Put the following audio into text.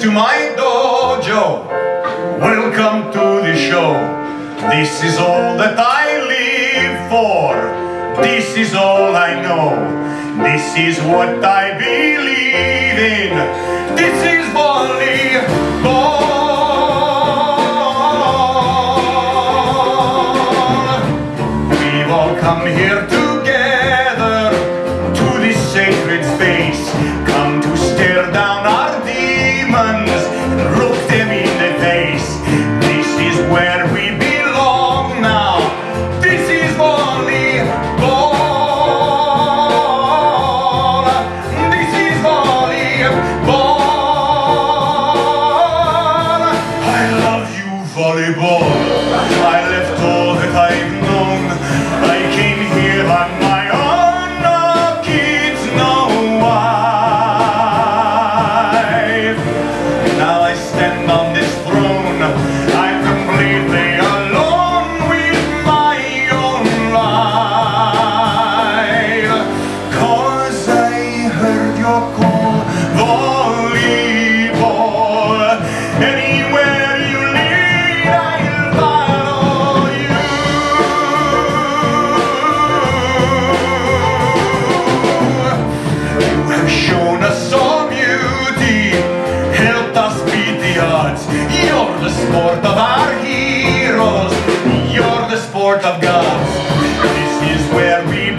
to my dojo. Welcome to the show. This is all that I live for. This is all I know. This is what I believe in. This is volleyball. I left all that I've known. I came here on my own. No kids, no wife. Now I stand on this throne. I'm completely alone with my own life. Cause I heard your call, You're the sport of our heroes, you're the sport of gods. This is where we.